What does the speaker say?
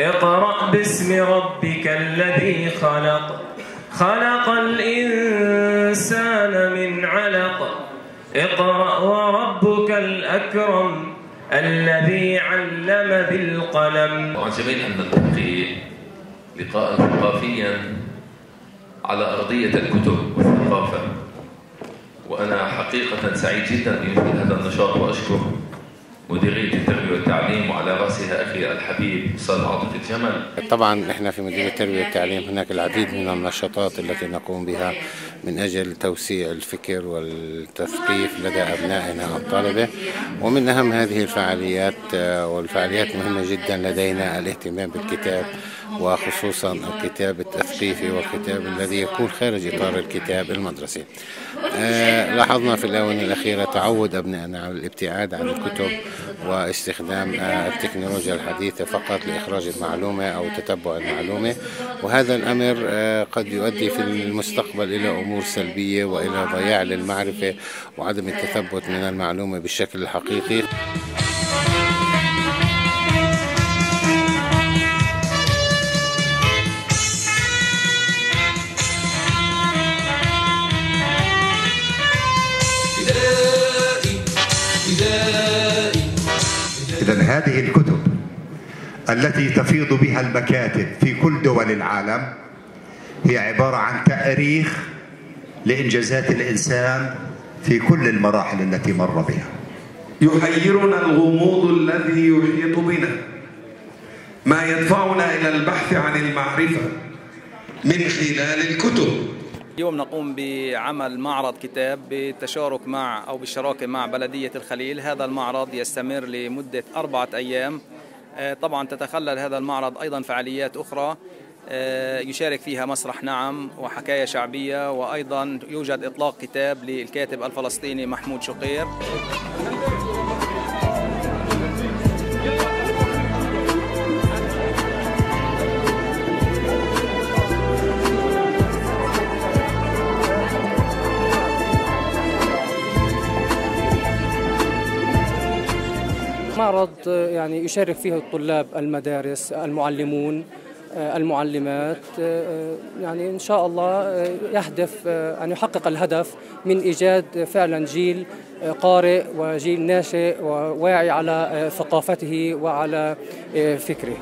اقرأ باسم ربك الذي خلق. خلق الإنسان من علق. اقرأ وربك الأكرم الذي علم بالقلم. وعجبين أن نلتقي لقاء ثقافيا على أرضية الكتب والثقافة. وأنا حقيقة سعيد جدا بمثل هذا النشاط وأشكر مديرية التربية والتعليم وعلى رأسها أخي الحبيب أستاذ عاطف الجمل. طبعا إحنا في مديرية التربية والتعليم هناك العديد من النشاطات التي نقوم بها من أجل توسيع الفكر والتثقيف لدى أبنائنا الطلبة ومن أهم هذه الفعاليات آه، والفعاليات مهمة جدا لدينا الاهتمام بالكتاب وخصوصا الكتاب التثقيفي والكتاب الذي يكون خارج إطار الكتاب المدرسي. آه، لاحظنا في الآونة الأخيرة تعود أبنائنا على الابتعاد عن الكتب واستخدام آه، التكنولوجيا الحديثة فقط لإخراج المعلومة أو تتبع المعلومة وهذا الأمر قد يؤدي في المستقبل إلى أمور سلبية وإلى ضياع للمعرفة وعدم التثبت من المعلومة بالشكل الحقيقي. إذا هذه الكتب التي تفيض بها المكاتب في كل دول العالم هي عبارة عن تأريخ لإنجازات الإنسان في كل المراحل التي مر بها. يحيرنا الغموض الذي يحيط بنا. ما يدفعنا إلى البحث عن المعرفة من خلال الكتب. اليوم نقوم بعمل معرض كتاب بالتشارك مع أو بالشراكة مع بلدية الخليل. هذا المعرض يستمر لمدة أربعة أيام. آه، طبعا تتخلل هذا المعرض أيضا فعاليات أخرى. يشارك فيها مسرح نعم وحكاية شعبية وأيضا يوجد إطلاق كتاب للكاتب الفلسطيني محمود شقير. معرض يعني يشارك فيه الطلاب المدارس المعلمون. المعلمات يعني إن شاء الله يهدف أن يحقق الهدف من إيجاد فعلا جيل قارئ وجيل ناشئ وواعي على ثقافته وعلى فكره.